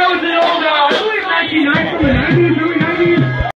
That was an old, uh, I believe 1990 from the 90s.